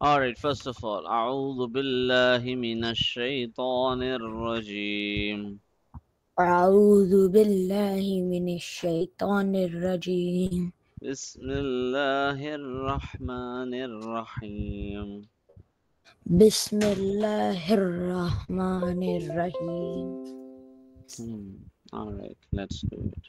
Alright, first of all, أعوذ بالله من الشيطان الرجيم أعوذ بالله من الشيطان الرجيم بسم الله الرحمن الرحيم بسم الله الرحمن الرحيم Hmm. Alright, let's do it.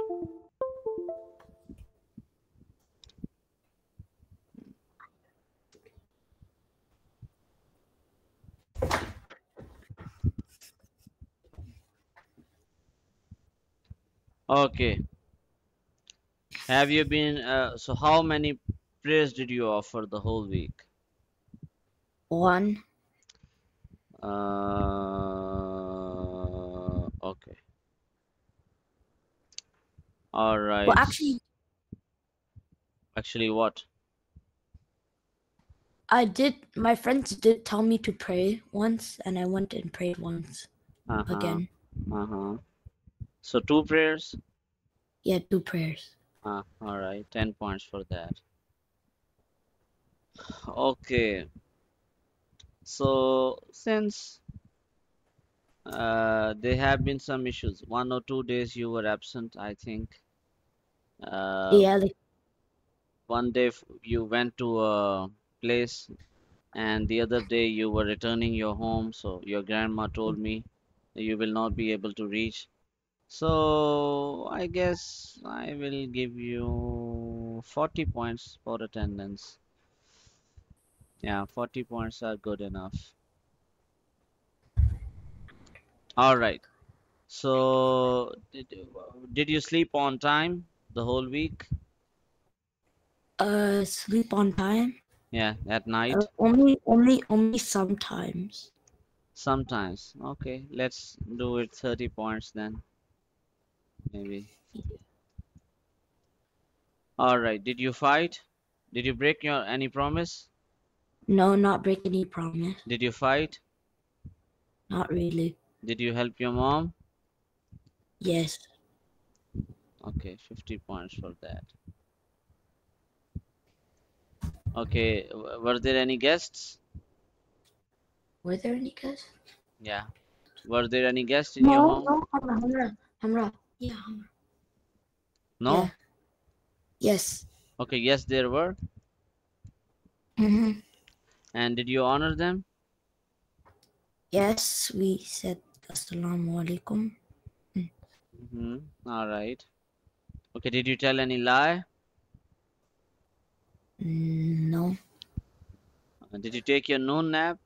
Okay. Have you been, uh, so how many prayers did you offer the whole week? One Uh, okay. All right. well actually Actually, what? I did my friends did tell me to pray once and I went and prayed once Uh-huh. again. Uh-huh. So two prayers? Yeah, two prayers. Ah, all right. 10 points for that. Okay. So since uh, there have been some issues, one or two days you were absent, I think. Uh, yeah, like one day you went to a place and the other day you were returning your home so your grandma told me you will not be able to reach so i guess i will give you 40 points for attendance yeah 40 points are good enough all right so did, did you sleep on time the whole week uh sleep on time. yeah at night Uh, only only only sometimes. Sometimes. Okay, let's do it 30 points then. Maybe. All right. Did you fight? Did you break your any promise? No, not break any promise. Did you fight? Not really. Did you help your mom? Yes. Okay, 50 points for that. Okay, were there any guests? Were there any guests? Yeah. Were there any guests in your No, home? no, Hamra, Hamra, Hamra. Yeah. No? Yeah. Yes. Okay, yes, there were. hmm And did you honor them? Yes, we said Assalamu alaikum. Mm-hmm. All right. Okay, did you tell any lie? Mm, No, Uh, Did you take your noon nap?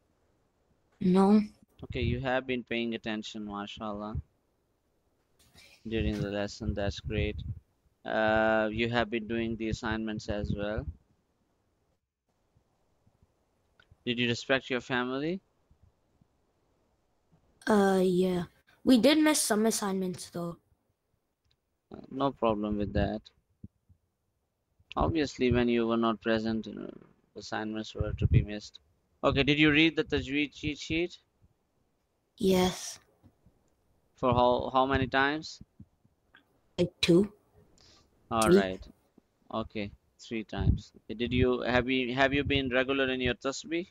no. Okay, you have been paying attention, mashallah, during the lesson. That's great. Uh, you have been doing the assignments as well. Did you respect your family? Uh, yeah. We did miss some assignments though. No problem with that. Obviously, when you were not present, assignments were to be missed. Okay, did you read the Tajweed cheat sheet? Yes, For how, how many times? Like two. All Three. right. Okay, three times. Did you have you have you been regular in your tasbih?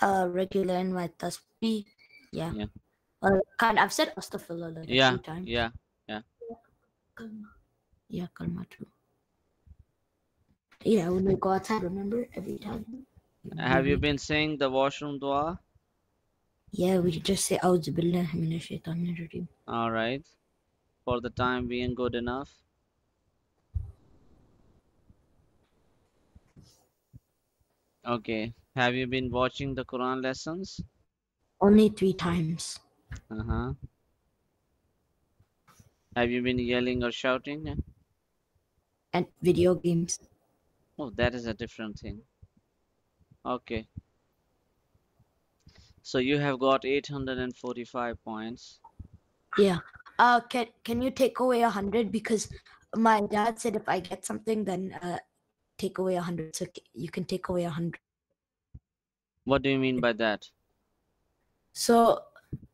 Uh, regular in my tasbih. Yeah. Yeah. Uh, kind. I've said astaghfirullah like a Yeah, few times. yeah. Yeah. Yeah, kalma too. Yeah, when we go outside, remember every time. Have you been saying the washroom dua? Yeah, we just say A'udhu billahi minash shaitanir rajeem. All right. For the time being good enough. Okay. Have you been watching the Quran lessons? Only three times. Uh-huh. Have you been yelling or shouting? And video games. Oh, that is a different thing. Okay. So you have got 845 points. Yeah. Uh, can can you take away a hundred because my dad said if I get something, then uh, take away a hundred. So you can take away a hundred. What do you mean by that? So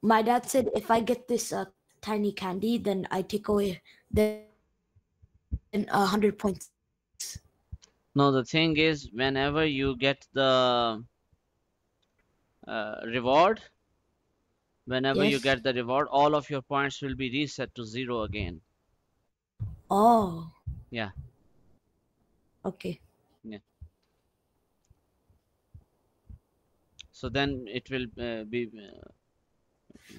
my dad said if I get this uh, tiny candy, then I take away the then a hundred points. No, the thing is, whenever you get the uh, reward, whenever you get the reward, all of your points will be reset to zero again. Oh. Yeah. Okay. Yeah. So then it will uh, be, uh,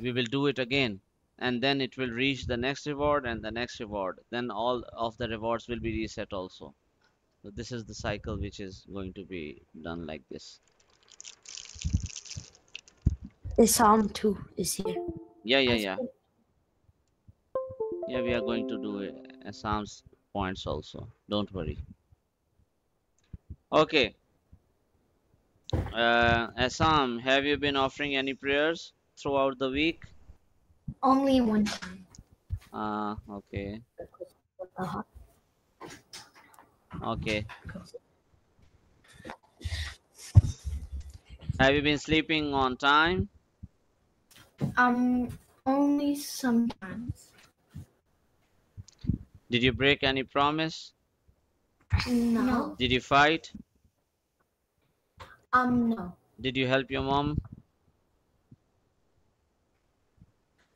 we will do it again, and then it will reach the next reward and the next reward. Then all of the rewards will be reset also. So this is the cycle which is going to be done like this. The Psalm 2 is here. Yeah, yeah, yeah. Yeah, we are going to do uh, Assam's points also. Don't worry. Okay. Uh, Assam, have you been offering any prayers throughout the week? Only one time. Uh, okay. Uh-huh. Okay. Have you been sleeping on time? Um, only sometimes. Did you break any promise? No. Did you fight? Um, no. Did you help your mom?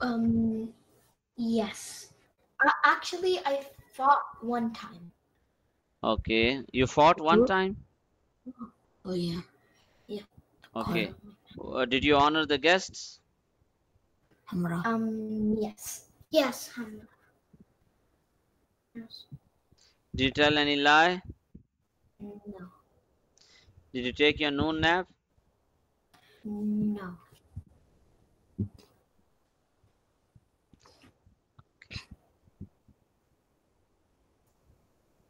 Um, yes. Uh, actually, I fought one time. Okay. You fought one time? Oh, yeah. yeah. Okay. Uh, did you honor the guests? Hamra. Um, yes. Yes. Um, yes. Did you tell any lie? No. Did you take your noon nap? No.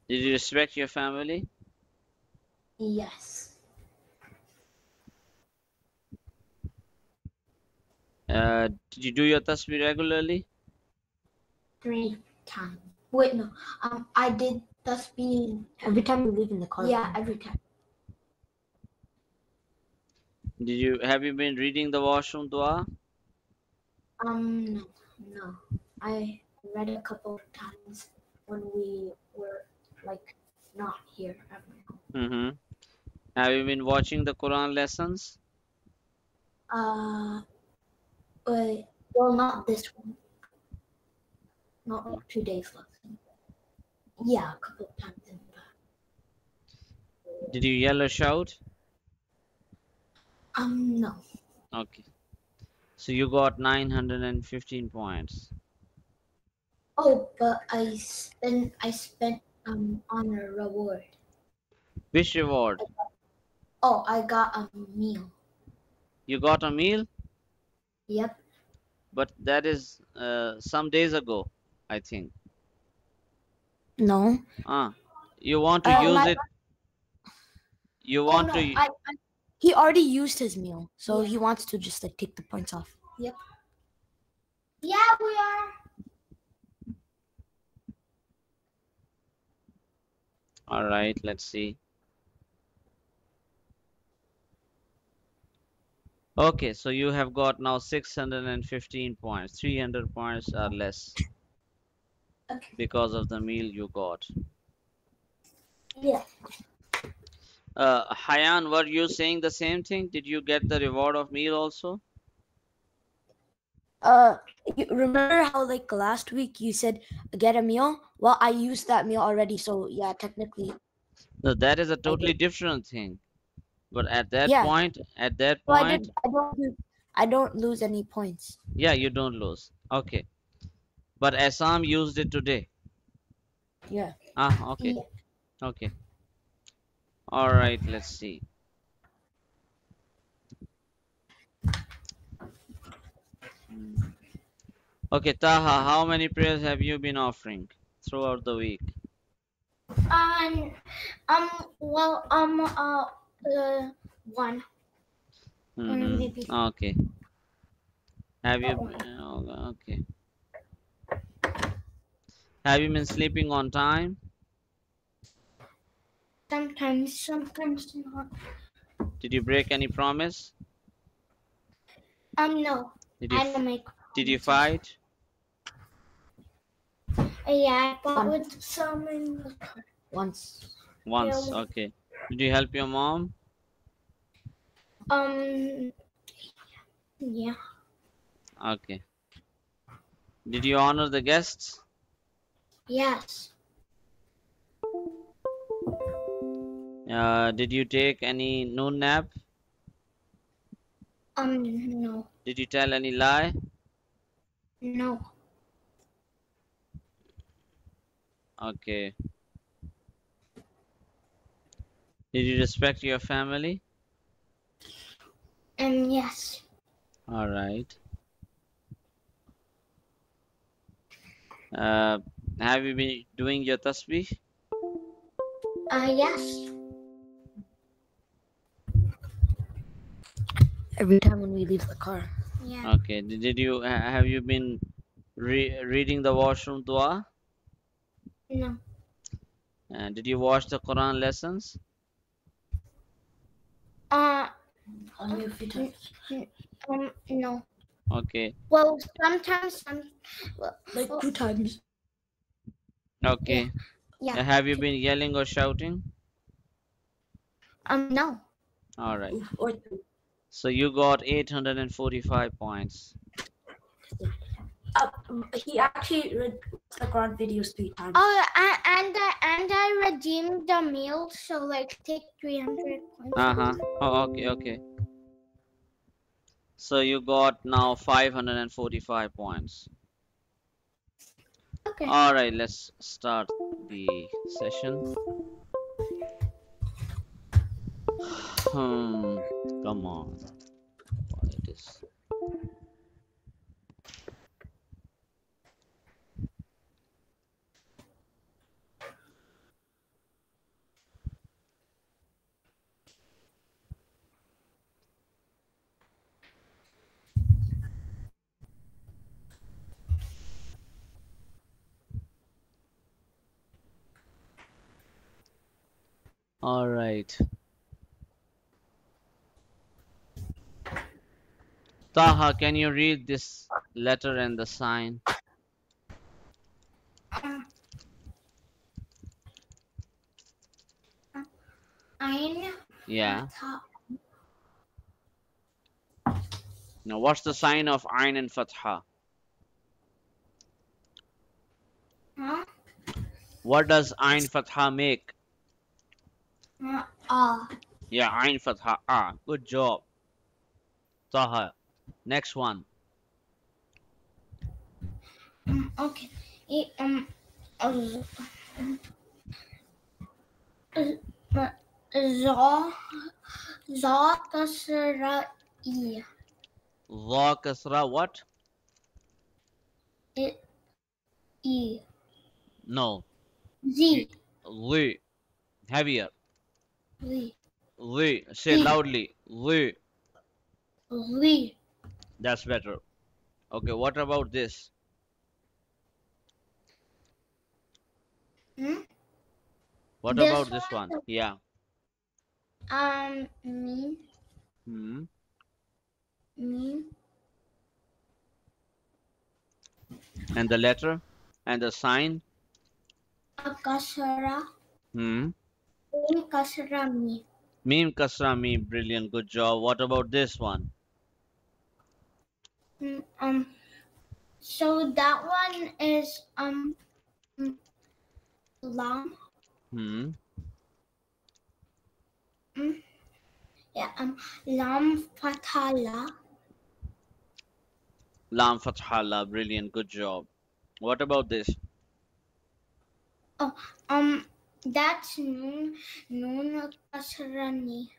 Did you respect your family? Yes. Uh, did you do your tasbih regularly? Three times. Wait, no. Um, I did tasbih. Every time you leave in the car. Yeah, every time. Did you have you been reading the washroom dua? Um, no, no. I read a couple of times when we were like not here at my home. Mm-hmm. Have you been watching the Quran lessons? Uh, but well, not this one. Not two days lesson. Yeah, a couple of times in the past. Did you yell or shout? Um, no. Okay. So you got 915 points. Oh, but I spent I spent um on a reward. Which reward? Oh, I got a meal. You got a meal, Yep. But that is uh, some days ago, I think. No. Ah, you want to Uh, use my- it? You Oh, want no, to? I, I He already used his meal, so Yeah. he wants to just like take the points off. Yep. Yeah we are. All right, let's see. Okay, so you have got now 615 points. 300 points are less Okay. because of the meal you got. Yeah. Uh, Hayan, were you saying the same thing? Did you get the reward of meal also? Uh, remember how like last week you said get a meal? Well, I used that meal already, so yeah, technically. No, that is a totally different thing. But at that Yeah. point, at that So I point, did. I don't. I don't lose any points. yeah, you don't lose. Okay. But Assam used it today. Yeah. Ah, okay. Yeah. Okay. All right, let's see. Okay, Taha, how many prayers have you been offering throughout the week? Um, um, well, um, uh, uh one. Mhm. Okay. Have you? Oh, Okay. Have you been sleeping on time? Sometimes, sometimes not. Did you break any promise? Um, no. Did you? I don't make. Did you fight? Uh, yeah, I fought with some in. Once. Once. Yeah. Okay. Did you help your mom? Um. Yeah. Okay. Did you honor the guests? Yes. Uh, did you take any noon nap? Um. No. Did you tell any lie? No. Okay. Did you respect your family? Um. Yes. All right. Uh, have you been doing your tasbih? Uh. Yes. Every time when we leave the car. Yeah. Okay. Did, did you have you been re- reading the washroom dua? No. Uh, did you watch the Quran lessons? Uh. Only a few times. Um. No. Okay. Well, sometimes. Some. Well, Like two times. Okay. yeah. Uh, have you been yelling or shouting? Um. No. All right. So you got 845 points. Uh, he actually read the Quran videos three times. Oh, and and I and I redeemed the meal, so like take three hundred points. Uh huh. Oh, okay, okay. So you got now 545 points. Okay. All right, let's start the session. Hmm. Come on. What it is? All right. Taha, can you read this letter and the sign? Ein. Yeah. Fatha. Now, what's the sign of Ain and Fatha? Huh? What does Ain Fatha make? Ah. Yeah, Ain Fatha. Ah, good job. Taha. Next one. Um, okay. I- um. Uh, uh, Za. Za kasra i. Dha kasra what? I. I. No. Z. Li. Heavier. Li. Li. Say Li. loudly. Li. Li. That's better. Okay, what about this? Hmm? What This about this one? Yeah. Um. Mean. Hmm. Mean. And the letter? And the sign? Kasra. Hmm. Mean kasra mi. Meme kasra meme. Brilliant. Good job. What about this one? Mm, Um. So that one is um. mm, Lam. Hmm. Yeah. Um. Lam fathala. Lam fathala. Brilliant. Good job. What about this? Oh. Um. That's noon. Noon kasrani.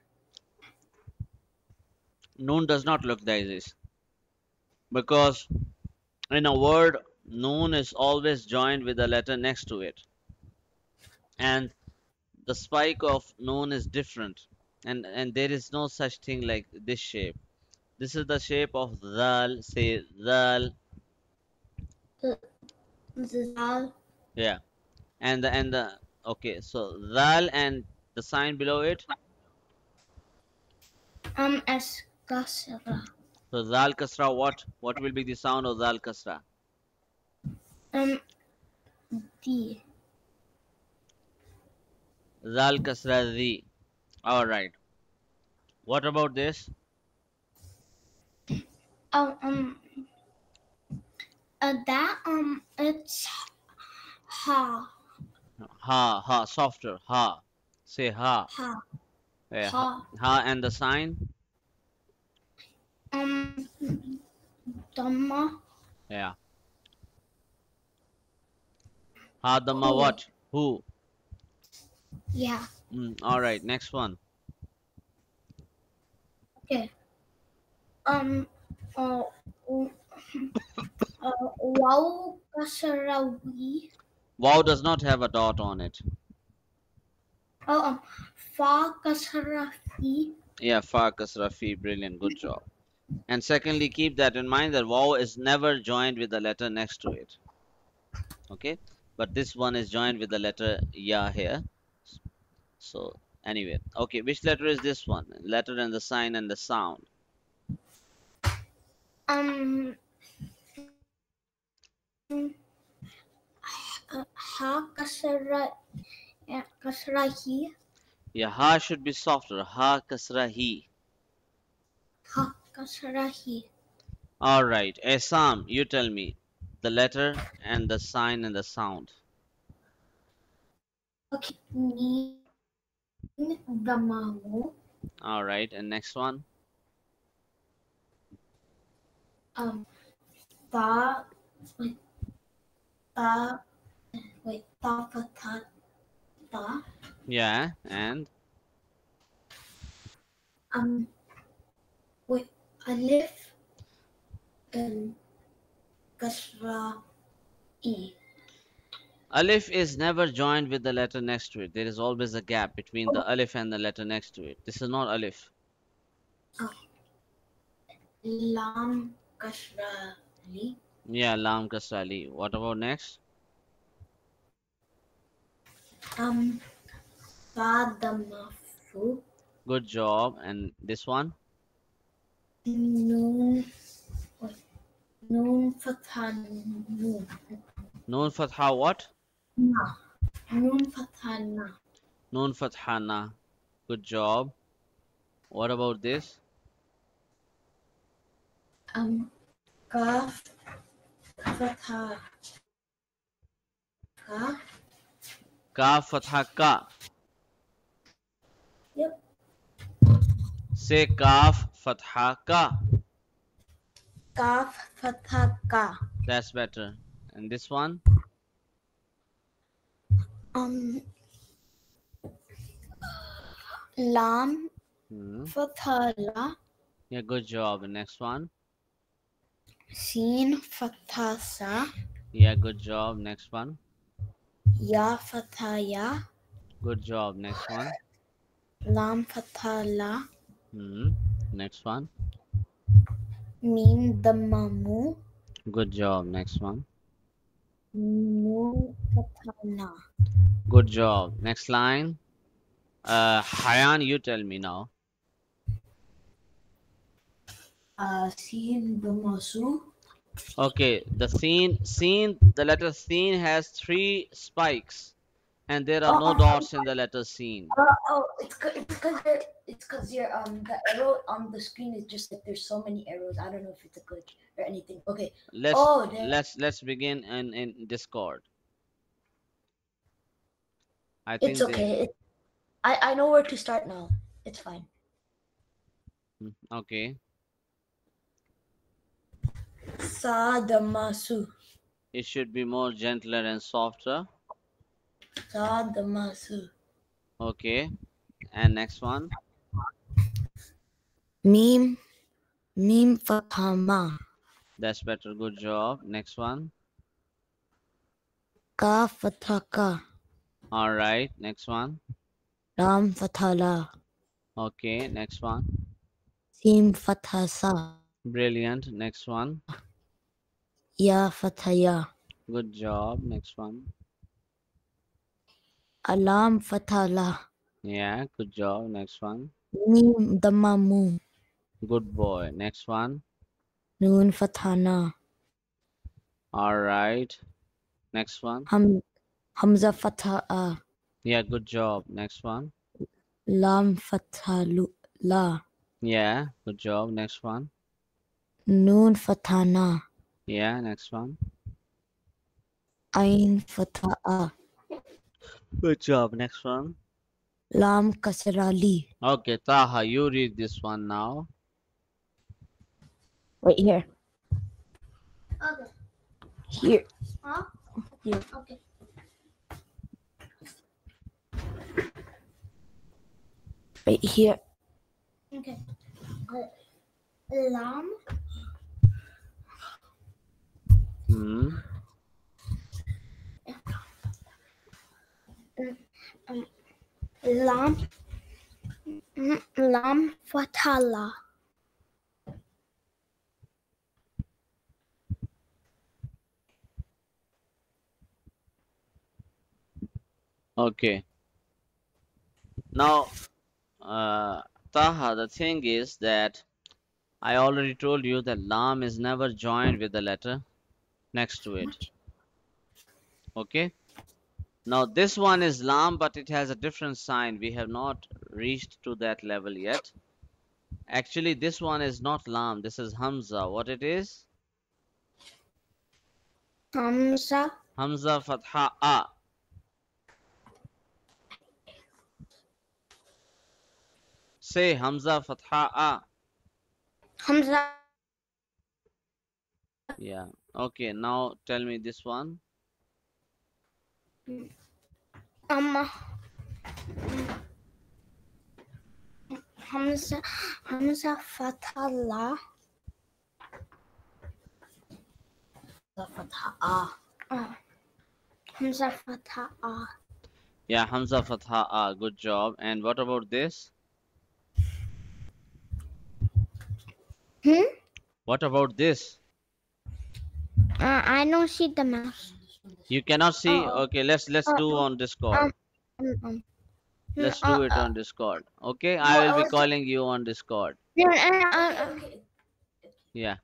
Noon does not look like this. Because in a word, noon is always joined with a letter next to it. And the spike of noon is different. And and there is no such thing like this shape. This is the shape of zal, say zal, Zal. yeah. And the and the okay, so zal and the sign below it. Um. As kasra. So zal kasra what? What will be the sound of zal kasra? Um. D. Zal kasra zi. All right. What about this? Oh, um, uh, that um, it's ha Ha, ha, softer. Ha. Say ha. ha Eh, ha. ha. and the sign? Um, dhamma Yeah. Ha dhamma what? Who? yeah. Mm, all right. Next one. Okay. Um, uh, um, uh, wow kasarawi. Wow does not have a dot on it. Oh, um, fa. Yeah, fa Kasrafi. Brilliant. Good job. And secondly, keep that in mind that wow is never joined with the letter next to it. Okay, but this one is joined with the letter ya here. So anyway, okay, which letter is this one? Letter and the sign and the sound. Um, ha kasara, yeah, kasrahi. Yeah, ha should be softer. Ha kasra hi. Ha kasrahi. All right, Esam, you tell me the letter and the sign and the sound. Okay, ni damamu. All right, and next one. Um, ta, ta, wait, ta fatha, ta. Yeah, and Um, wait, alif and kasra e. Alif is never joined with the letter next to it. There is always a gap between the alif and the letter next to it. This is not alif. Lam kasra li. Yeah, lam kasali. What about next? Um, ta damafu. Good job. And this one? Noon, noon fatha noon. Noon fatha what? Na. Noon fatha na. Noon fatha na. Good job. What about this? Um, kaf fatha ka. Ka fatha ka. Yep. Say kaf fatha ka. Kaf fatha ka. That's better. And this one? Um, lam Hmm. fatha la. Yeah, good job. Next one? Sin fatha sa. Yeah, good job. Next one? Ya fatha ya. Good job. Next one? Lam fatha la. Hmm. Next one? Mim damamu. Good job. Next one? Noon fatha na. Good job. Next line. Uh, Hayan, you tell me now. Uh, sin damasu. Okay, the scene, scene, the letter scene has three spikes, and there are no Oh, oh, dots in the letter scene. Uh, oh, it's cause, it's because you're, it's because you're um the arrow on the screen is just like there's so many arrows. I don't know if it's a glitch or anything. Okay. Let's Oh, let's let's begin in in Discord. I think It's they- okay. It, I I know where to start now. It's fine. Mm, okay, Sa damasu. it should be more gentler and softer. Sa damasu. Okay, and next one. Mim. Mim fatha ma. That's better. Good job. Next one. Ka fatha ka. All right. Next one. Lam fatha la. Okay. Next one. Sim fatha sa. Brilliant. Next one. Ya fatha ya. Good job. Next one. Alam fatha la. Yeah. Good job. Next one. Mim damamu. Good boy. Next one. Noon fatha na. All right. Next one. Ham Hamza fatha a. Yeah, good job. Next one. Lam fatha lu- la. Yeah, good job. Next one. Noon fatha na. Yeah, next one. Ain fatha a. Good job. Next one. Lam kasra li. Okay, Taha, you read this one now. Wait here. Okay. Here. Huh? Here. Okay. Right here. Okay. Uh, lam. Hmm. Lam. Lam fatala. Okay. Now, uh, Taha, the thing is that I already told you that lam is never joined with the letter next to it. Okay. Now this one is lam, but it has a different sign. We have not reached to that level yet. Actually, this one is not lam. This is hamza. What it is? Hamza. Hamza fatha a. Say hamza fatha a. Hamza. Yeah. Okay. Now tell me this one. Um. Hamza. Hamza fatala. Fatha a. Uh, Hamza fatha. Yeah, hamza fatha a. Good job. And what about this? Hmm? What about this? Uh, I don't see the mouse. You cannot see? Oh. Okay, let's let's Uh, do uh, on Discord. um, Um, um, Let's uh, do it uh, on Discord. Okay, I will be calling you on Discord. uh, uh, uh, Yeah.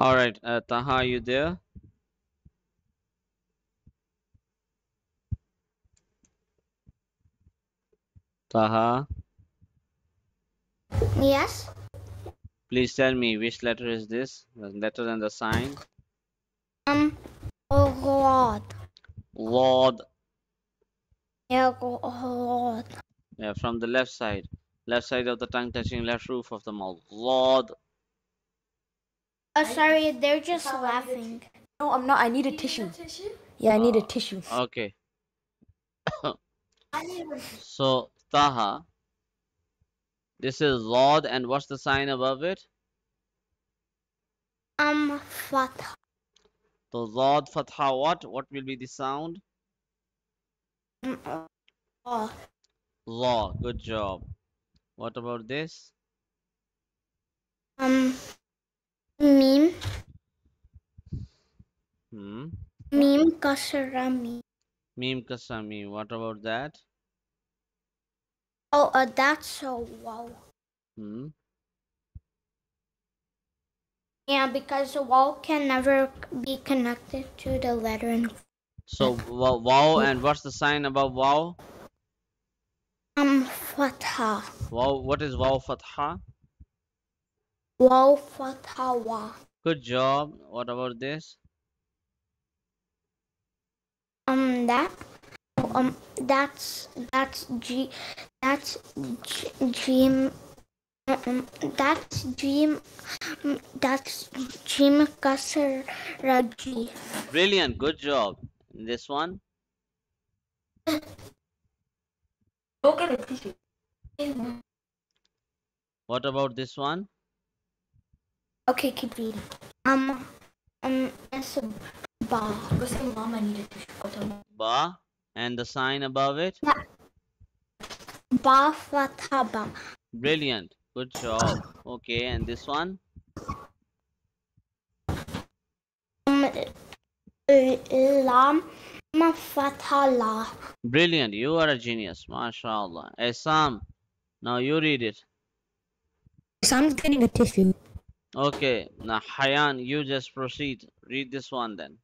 All right, uh, Taha, are you there? Taha, Yes. please tell me which letter is this? The letter and the sign. Um. Oh God. Lord. Yeah. God. Yeah, from the left side. Left side of the tongue touching left roof of the mouth. Lord. Oh, sorry. They're just laughing. No, I'm not. I need a tissue. Tissue. Yeah, I need a tissue. Okay. So, Taha, this is Lord, and what's the sign above it? Um. Fatha. So, Lord Fatha, what? What will be the sound? Oh. Law. Good job. What about this? Um. Meme. Hmm. Meme kasra meme. Meme kasami. What about that? Oh, uh, that's so wow. Hmm. Yeah, because the wall can never be connected to the letter in So, wow, wow, and what's the sign above wow? um fatha. Wow, what is wow fatha? Wow fatha. Good job. What about this? Um that um that's that's G that's G, Jim um, that's Jim um, that's Jim Kasser Raji. Brilliant. Good job. This one? Go get a tissue. What about this one? Okay, keep reading. Um um it's a Ba. Go say, Mom, I need a tissue. Go tell Mom. Ba. And the sign above it? Ba fatha ba. Brilliant. Good job. Okay, and this one? Um, uh, lam ma fatha la. Brilliant. You are a genius. MashaAllah. Esam. Now you read it. Sam's getting a tissue. Okay. Now, Hayan, you just proceed. Read this one then.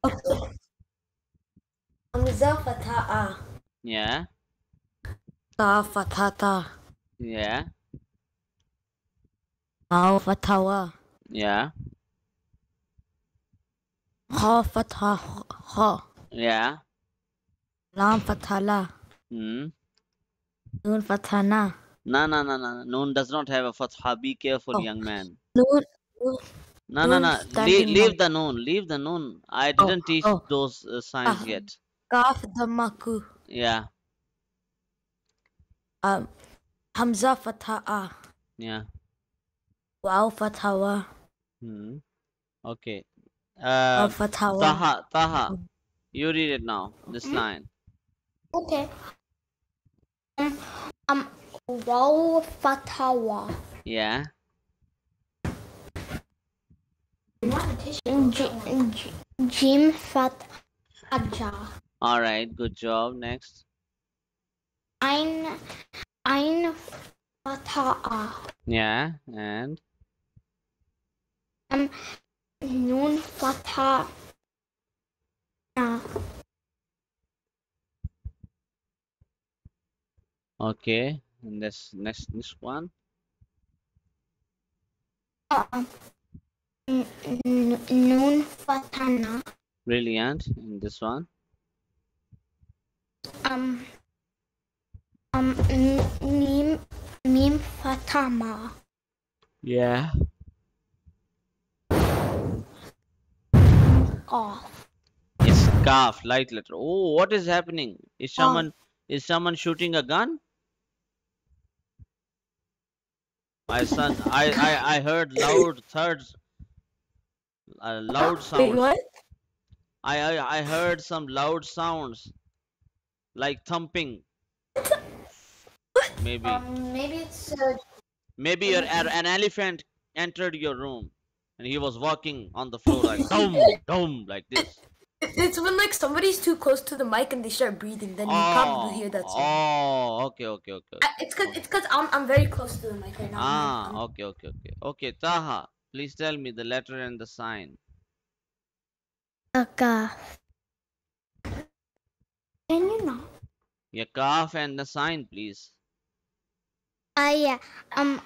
Hamza fata'a. Yeah. Ta fatata. Yeah. Al fatawa. Yeah. Ha fatha ha. Yeah. Lam fatala. Hmm. Nun fatana. No, no, no, no. Noon does not have a fatha. Be careful, Oh. young man. Nun. No, no, no. Leave, standing leave noun. the noon. Leave the noon. I Oh, didn't teach oh. those uh, signs Ah. yet. Kaf damaku. Yeah. Um, Hamza fata'a. Yeah. Waw fatawa. Hmm. Okay. Al Uh, fatawa. Taha, Taha. Oh. You read it now. This Hmm? line. Okay. Um, um, waw fatawa. Yeah. Jim fat aja. All right. Good job. Next. Ein ein fata'a. Yeah. And Um, nun fata. Uh, okay. And this next this one. um, n- n- nun fatana. Brilliant. And this one. Um, um, mim mim fatama. Yeah. Off. It's kaf, light letter. Oh, what is happening? Is Oh. someone is someone shooting a gun? My son, I I, I heard loud thirds, uh, loud Wait, sounds. what? I, I I heard some loud sounds, like thumping. Maybe Um, maybe it's uh, maybe your, an an elephant entered your room, and he was walking on the floor like dum dum like this. It's when like somebody's too close to the mic and they start breathing, then you probably hear that sound. Oh, okay, okay, okay. I- It's cause it's cause I'm I'm very close to the mic right now. I'm Ah, I'm- okay, okay, okay. Okay, Taha, please tell me the letter and the sign. a kaf. Can you know? Your kaf and the sign, please. Ah, yeah. Um,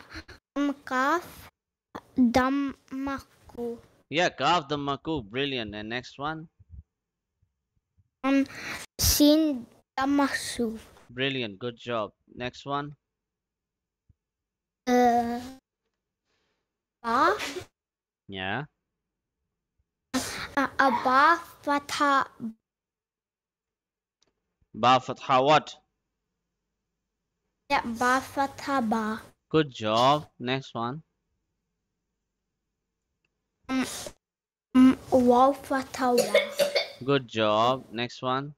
um, kaf. Damaku. Yeah, kaf the maku, brilliant. And next one, Um, sin damasu. brilliant, good job. Next one, Uh, ba. yeah, Uh, aba fatha. ba fatha what? Yeah, ba fatha ba. Good job. Next one, Um, waw fatha wa. good job. Next one,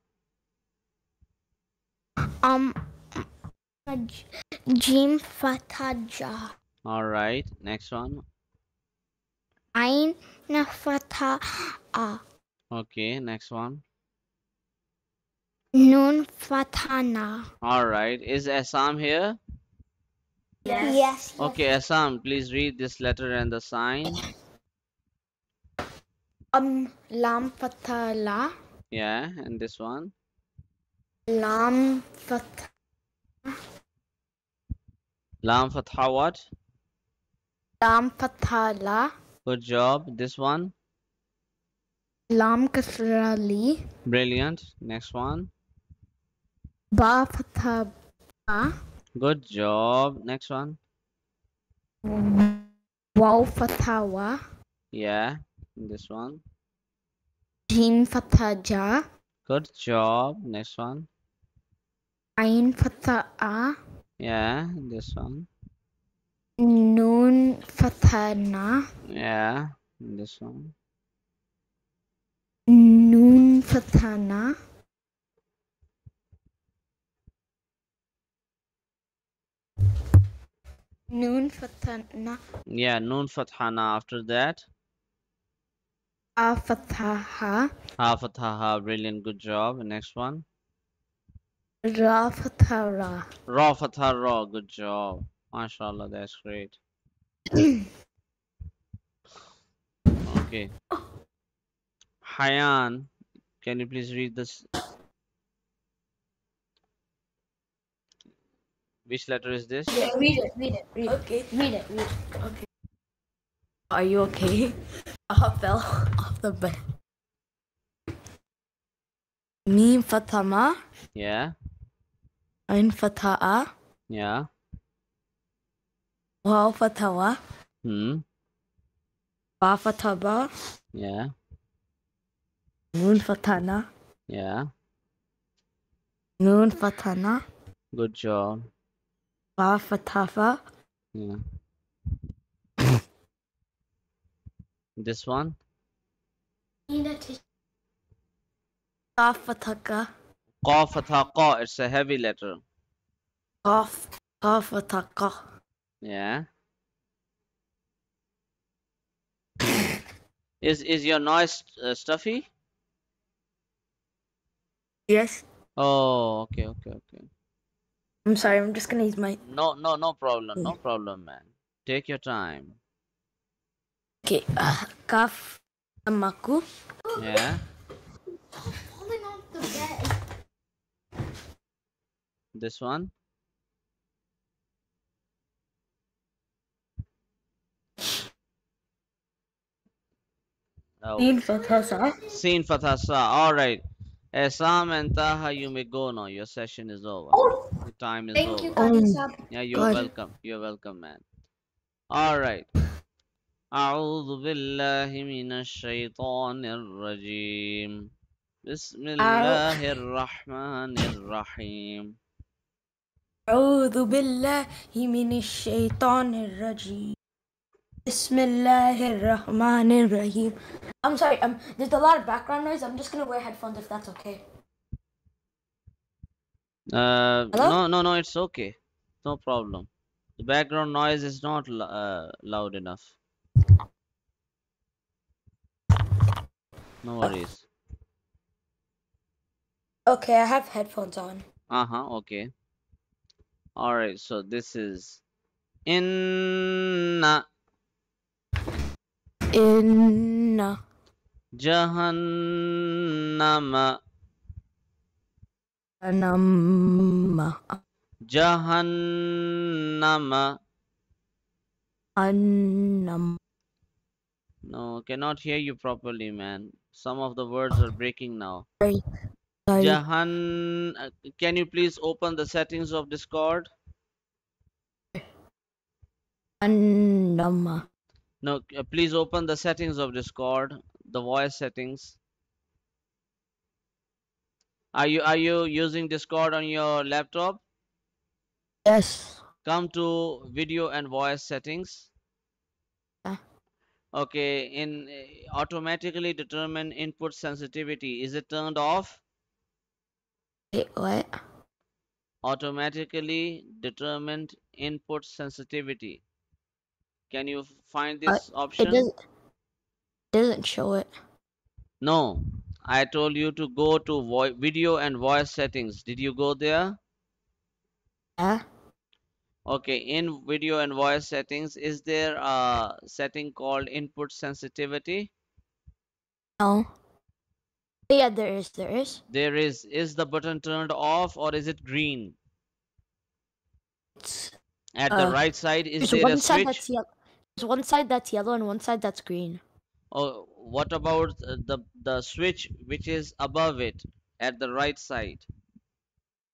Um, uh, jim fatha ja. all right. Next one, Ein fatha a. okay. Next one, Nun fatana. all right. Is Assam here? Yes. Yes. Okay, Assam, please read this letter and the sign. Um, lam fatha la. Yeah, and this one, Lam fatha. lam fatha what? Lam fatha la. Good job. This one, Lam kasra li. brilliant. Next one, Ba good job. Next one, Waw fatha wa. yeah, this one. Jim fatha ja. Good job. Next one. Ein fatha a. Yeah, this one. Nun fatha na. Yeah, this one. Noon fatana. Noon fatana. Yeah, Noon Fathana. After that, A fataha. Ha Fathaha. Brilliant. Good job. Next one. Ra fatara. Ra Fatha Good job. MashaAllah. That's great. Okay. Hayan, can you please read this? Which letter is this? Yeah, read it, read it, read it. Okay. Read it, read it. Okay. Are you okay? I fell off the bed. Mim fatama. Yeah, Ain fata'a. yeah. Waw fatawa. Hmm. Ba fataba. Yeah, Noon fatana. yeah. Noon fatana. Good job. Ba fatafa. Yeah. This one? Need a tissue. Ka fataka. Qa Fatha Qa. It's a heavy letter. Qaf. Ka fataka. Yeah. Is is your noise uh, stuffy? Yes. Oh, okay, okay, okay. I'm sorry. I'm just gonna use my. No, no, no problem, no problem, man. Take your time. Okay. Uh, kaf. Amaku. Yeah. Falling off the bed. This one. Oh, Sin fatasa. Seen Fathasa. All right. Esam and Taha, you may go now. Your session is over. Oh, The time is thank over. you, Oh. Kadisa. Yeah, you're Good. welcome. You're welcome, man. All right. أعوذ بالله من الشيطان الرجيم بسم الله الرحمن الرحيم أعوذ بالله من الشيطان الرجيم Bismillahirrahmanirrahim. I'm sorry, um, there's a lot of background noise. I'm just gonna wear headphones if that's okay. Uh, Hello? no, no, no, it's okay. No problem. The background noise is not uh, loud enough. No worries. Okay, I have headphones on. Uh huh, okay. Alright, so this is. Inna. Inna Jahannama. Anamma Jahannama. Annam. No, cannot hear you properly, man. Some of the words are breaking now. sorry. Jahan, uh, can you please open the settings of Discord? annama No, uh, please open the settings of Discord, the voice settings. Are you are you using Discord on your laptop? yes Come to video and voice settings. Yeah. Okay, in uh, automatically determine input sensitivity. Is it turned off? wait what Automatically determined input sensitivity. Can you find Uh, this it option? doesn't doesn't show it No, I told you to go to video and voice settings. Did you go there? yeah Okay, in video and voice settings, is there a setting called input sensitivity? no yeah there is there is There is. Is the button turned off or is it green? it's At the Uh, right side, is there a switch? There's one side that's yellow and one side that's green Oh, what about uh, the the switch which is above it at the right side?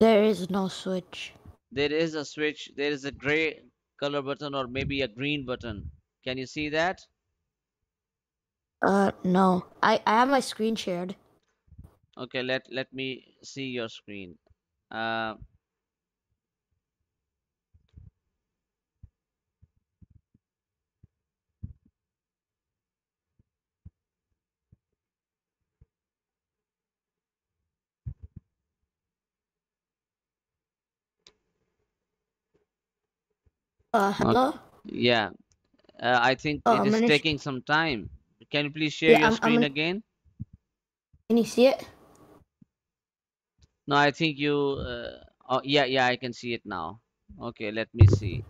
there is no switch There is a switch. There is a gray color button or maybe a green button. Can you see that? uh no i i have my screen shared Okay, let let me see your screen. Uh, Uh, hello. Yeah. Uh, I think Oh, it I'm is taking some time. Can you please share Yeah, your I'm- I'm screen gonna- again? Can you see it? No, I think you. Uh, oh, yeah, yeah, I can see it now. Okay, let me see.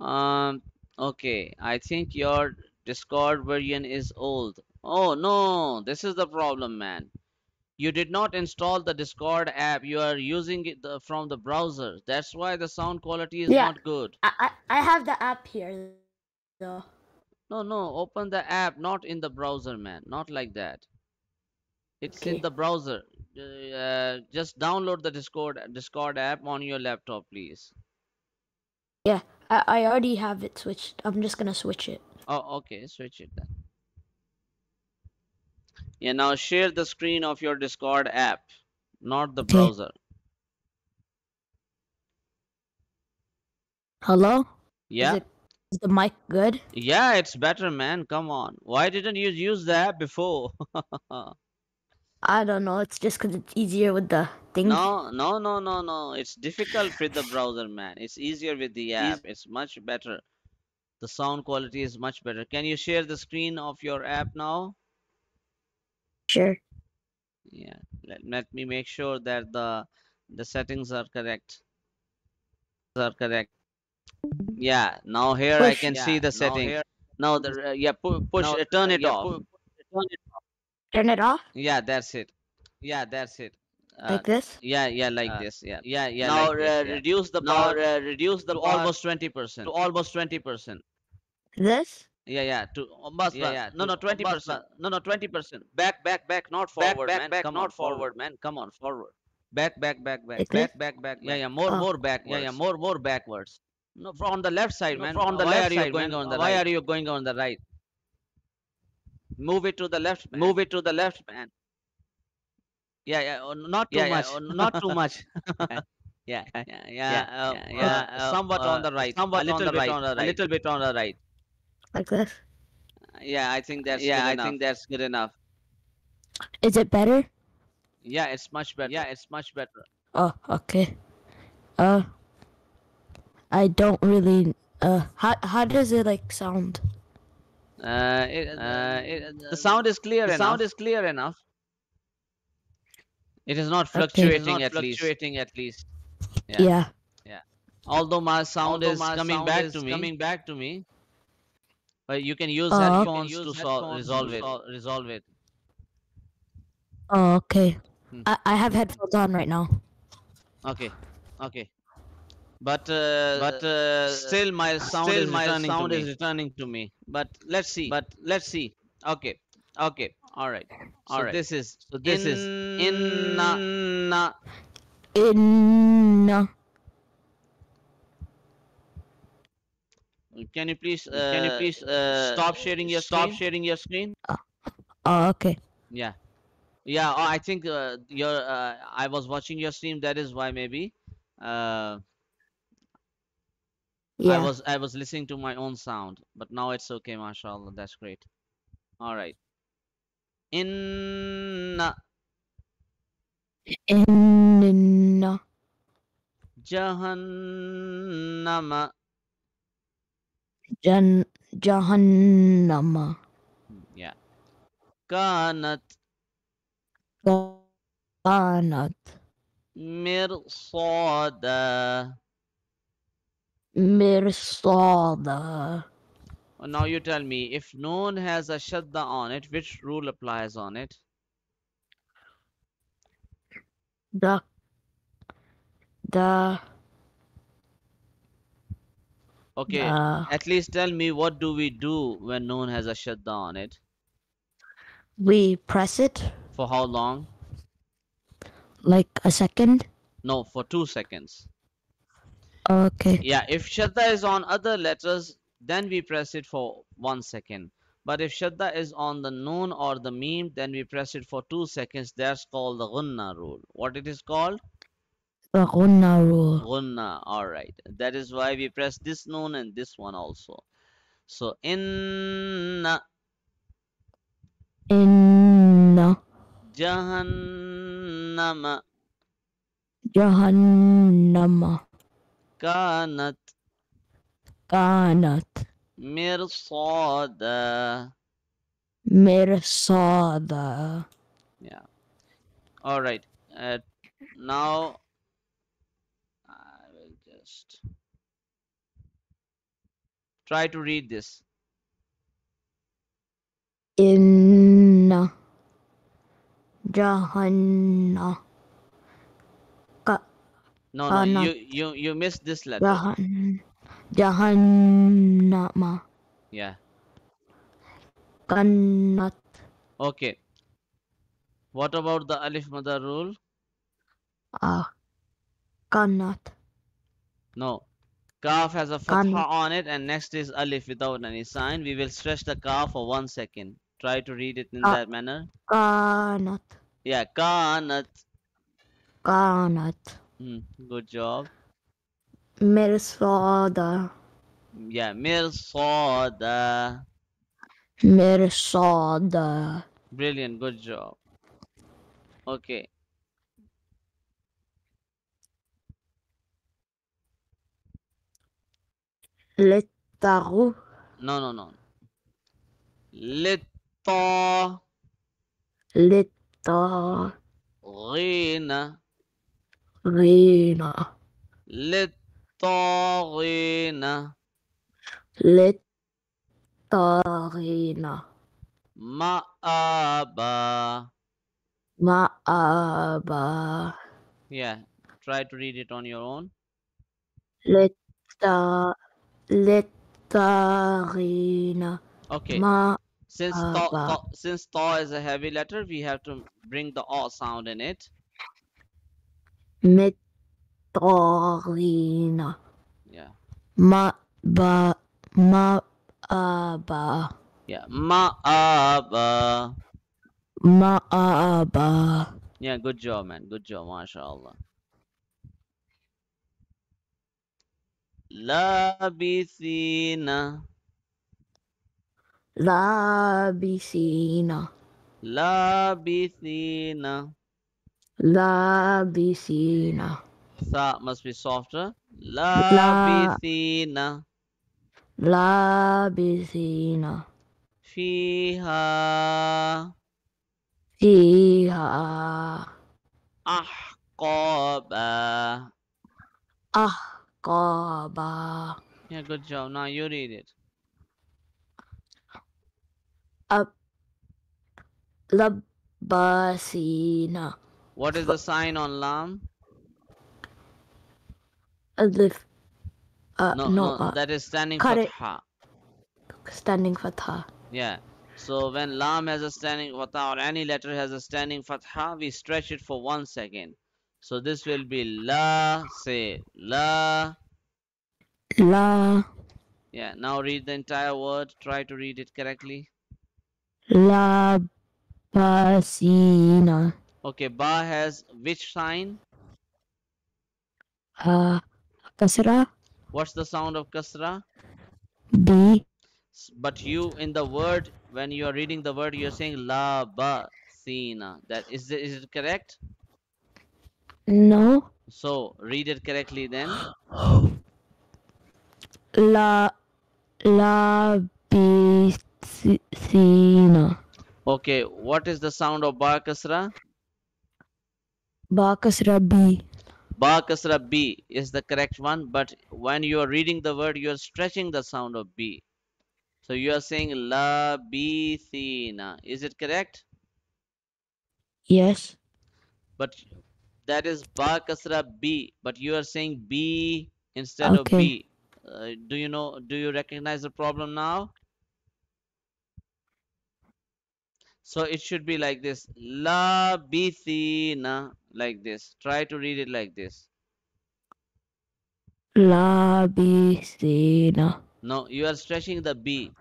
Um, okay, I think your Discord version is old. Oh no, this is the problem, man. You did not install the Discord app. You are using it the, from the browser. That's why the sound quality is Yeah. not good. I, I I have the app here, though. No, no, open the app, not in the browser, man. Not like that. It's in the browser. Uh, just download the Discord Discord app on your laptop, please. Yeah, I, I already have it switched. I'm just gonna switch it. Oh, okay, switch it then. Yeah, now share the screen of your Discord app, not the browser. Hello. Yeah, Is, it, is the mic good? yeah, it's better, man. Come on. Why didn't you use the app before? I don't know. It's just because it's easier with the thing. No, no, no, no, no. It's difficult with the browser, man. It's easier with the app. It's much better. The sound quality is much better. Can you share the screen of your app now? Sure. Yeah. Let, let me make sure that the the settings are correct. Are correct. Yeah. Now here I Push. can see Yeah, the now setting. here- Now the uh, yeah pu push uh, turn it off. Turn it off Yeah, that's it. Yeah, that's it. Uh, like this. Yeah, yeah, like Uh, this. Yeah, yeah, yeah. now, like this, uh, yeah. reduce the now uh, reduce the to bar almost almost twenty percent. almost twenty percent. This. Yeah, yeah. To almost Yeah, yeah, yeah, No, to no, twenty almost percent. No, no, twenty percent. Back, back, back. Not forward, back, man. back, Come not on, forward, forward. man. Come on, forward. Back, back, back, back. Like back, back, back. Yeah, yeah. More, Oh. more backwards. Yeah, yeah. More, more backwards. No, from the left side, No, man. from the Why left are you side, going man. on the Why right? are you going on the right? Move it to the left. Man. Move it to the left, man. Yeah, yeah. oh, Not too Yeah, yeah, much. oh, not too much. yeah, yeah, yeah. yeah, uh, yeah, uh, uh, somewhat on uh, the right. somewhat a little on the bit right, on the a little bit on the right. Like this. Yeah, I think that's Yeah, good I enough. think that's good enough. Is it better? Yeah, it's much better. Yeah, it's much better. Oh, okay. Uh, I don't really. Uh, how how does it like sound? Uh, it, uh, it, the sound is clear The enough. sound is clear enough. It is not fluctuating It is not at least. fluctuating at least. Yeah. Yeah. Although my sound Although is my coming sound back is to me. coming back to me. But you can use Oh, headphones You can to use solve headphones resolve to it. resolve it. Oh, okay. Hmm. I I have headphones on right now. Okay. Okay. But uh, But, uh, still my sound still is my returning sound to is me. returning to me. But let's see. But let's see. Okay. Okay. All right. All so right. this is So this is inna inna inna. Can you please uh, Can you please uh, stop sharing your stop screen? sharing your screen? Oh, okay. Yeah. Yeah, oh, I think uh, your uh, I was watching your stream that is why maybe uh, Yeah. I was I was listening to my own sound but now it's okay mashallah that's great. All right. Inna Inna jahannama jan jahannama. Yeah. Kanat kanat mirsada. Mirsada. Uh, Now you tell me if noon has a shadda on it, which rule applies on it? The the Okay, uh, at least tell me what do we do when noon has a shadda on it? we press it For how long? like a second. No, for two seconds. Okay. Yeah, if shadda is on other letters, then we press it for one second. But if shadda is on the noon or the meem, then we press it for two seconds. That's called the ghunna rule. What it is called? Runa rule. Alright. That is why we press this noon and this one also. So, inna. Inna. Jahannama. Jahannama. Kanat. Kanat. Mirsada. Mirsada. Yeah. Alright. Uh, now Try to read this. Inna Jahanna. Ka no, no, you, you, you missed this letter. Jahan, Jahannama. Yeah. Kannat. Okay. What about the Alif Mother rule? Ah, uh, Kannat. No, Kaf has a fatha on it and next is alif without any sign. We will stretch the kaf for one second. Try to read it in uh, that manner. Kaanat. Yeah, kaanat. Kaanat. Mm, good job. Mirsada. Yeah, mirsada. Mirsada. Brilliant, good job. Okay. Lettaro. No, no, no. Letta. Letta. Rena. Rena. Lettarina. Lettarina. Ma'aba. Ma'aba. Yeah, try to read it on your own. Letta. Litharina. Okay. Ma since thaw, since thaw is a heavy letter, we have to bring the a sound in it. Mitorina. Yeah. Ma ba ma aba. Yeah. Ma aba. Ma aba. Yeah. Good job, man. Good job, MashaAllah. labisina labisina labisina labisina That must be softer. Labithina. Labithina. Fiha. Fiha. Ahqaba. Ah. Yeah, good job. Now you read it. Up. What is the sign on lam? Alif. Uh, no, no, uh, that is standing fatha. Standing fatha. Yeah. So when lam has a standing fatha or any letter has a standing fatha, we stretch it for one second. So this will be la, say la. La. Yeah, now read the entire word. Try to read it correctly. La basina. Okay, ba has which sign? Uh, kasra. What's the sound of kasra? B. But you in the word, when you are reading the word, you're saying la basina. That is, is it correct? No. So read it correctly then. La La... labicina. Okay, what is the sound of ba kasra? Kasra b. Ba kasra b is the correct one, but when you are reading the word, you are stretching the sound of b. So you are saying La labicina. Is it correct? Yes. But that is ba kasra b but you are saying b instead okay. of b. Uh, do you know do you recognize the problem now? So it should be like this. La bithina like this. Try to read it like this. La bithina no you are stretching the b.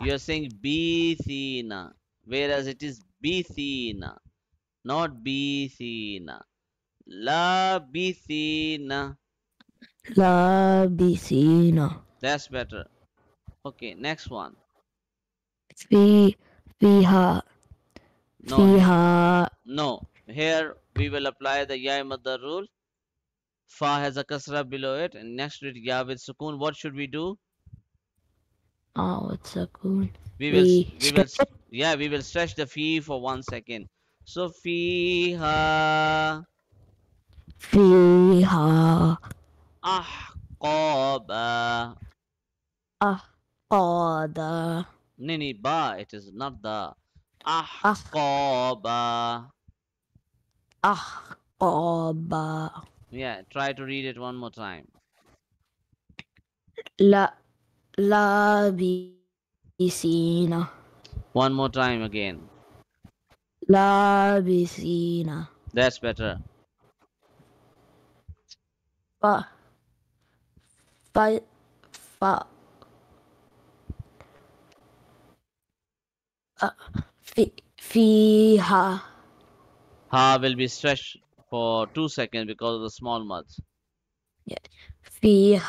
You are saying bithina whereas it is bithina not bithina Labithina. Labithina. That's better. Okay, next one. Fi fiha. No. Fiha. No. Here we will apply the ya mother rule. Fa has a kasra below it, and next to it ya with sukoon. What should we do? Ah, oh, it's a cool. We will, we, we will, yeah, we will stretch the fee for one second. So fee ha. فيها ahqaba. أحقادا Nini ba, it is not the ahqaba. أحقابا Yeah, try to read it one more time. لا لابسين One more time again. لابسين That's better. fa fa fa uh, fi, fi ha. Ha will be stretched for two seconds because of the small mouth yeah. Fi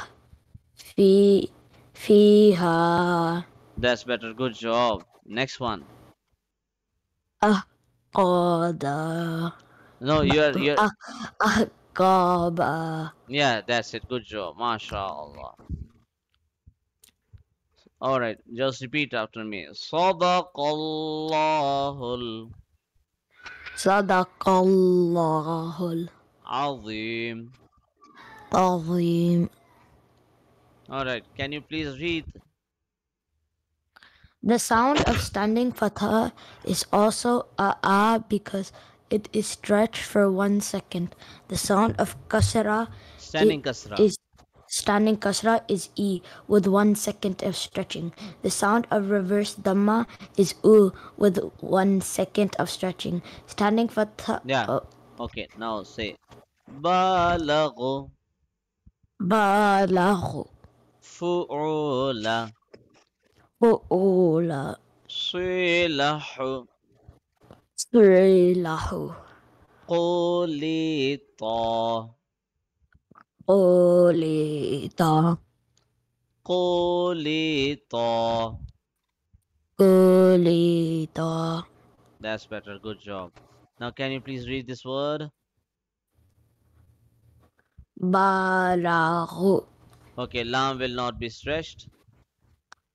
fi fi ha. That's better. Good job. Next one. Ah uh, order. No you're you're uh, uh, Gaba. Uh, yeah, that's it. Good job. MashaAllah. Alright, just repeat after me. Sadaqallahul. Sadaqallahul. Azim. Azim. Alright, can you please read? The sound of standing fatha is also a ah because it is stretched for one second. The sound of kasra Standing kasra. is standing kasra is e with one second of stretching. The sound of reverse dhamma is u with one second of stretching. Standing fatha Yeah. uh, Okay, now say Balaghu balaghu fu'ula fu'ula silahu srilahu qulita qulita qulita qulita That's better. Good job. Now, can you please read this word? balaghu Okay, lam will not be stretched.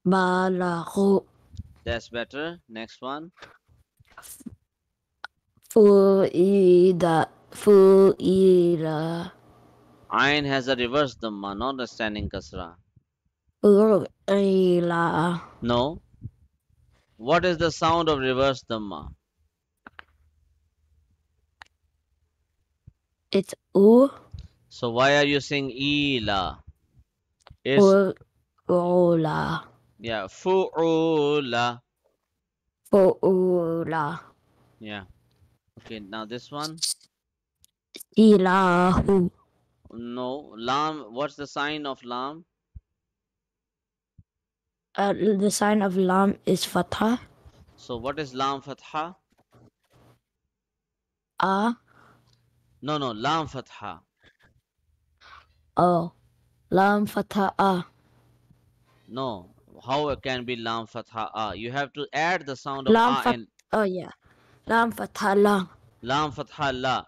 balaghu That's better. Next one. Fuida fuira Ain has a reverse dhamma, not a standing kasra. fuila No. What is the sound of reverse dhamma? it's u So why are you saying ila? It's fuula yeah, fu'ula. fuula Yeah. Okay, now this one. ilahu No, lam. What's the sign of lam? uh, the sign of lam is fatha So what is lam fatha? a No, no, lam fatha. oh lam fatha a No, how it can be lam fatha a? You have to add the sound of Lam a and oh yeah lam fatha la lam fatha la.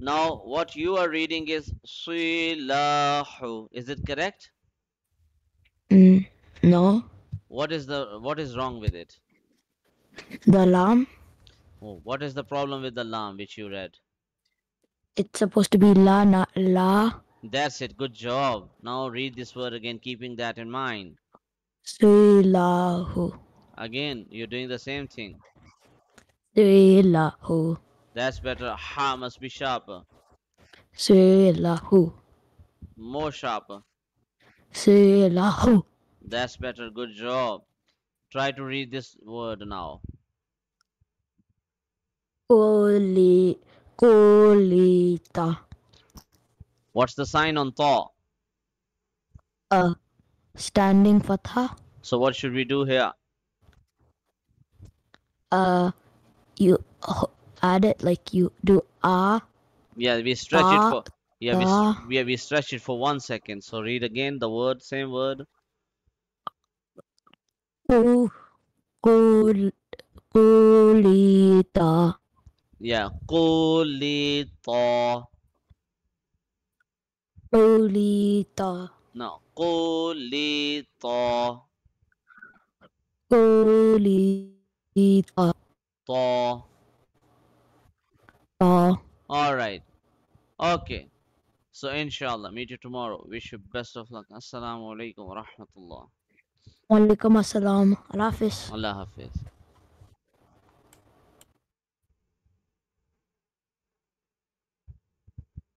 Now what you are reading is silahu. Is it correct? mm, no What is the what is wrong with it? the lam Oh, what is the problem with the lam which you read? it's supposed to be la not la That's it. Good job. Now read this word again, keeping that in mind. Silahu. Again, you're doing the same thing. Silahu. That's better. Ha must be sharper, Silahu. more sharper. Silahu. That's better. Good job. Try to read this word now. Kuli. Kulita. What's the sign on tha? A standing fatha. So what should we do here? Uh, you add it like you do ah. Yeah, we stretch it for. Yeah, we, yeah, we stretch it for one second. So read again the word, same word. Kulita. Yeah, kulita. Kulita. No, kulita. Kulita. Paw. Paw. Alright. Okay. So inshallah, meet you tomorrow. Wish you best of luck. Assalamu alaikum wa rahmatullah. alaikum assalam. Allah Hafiz. Allah Hafiz.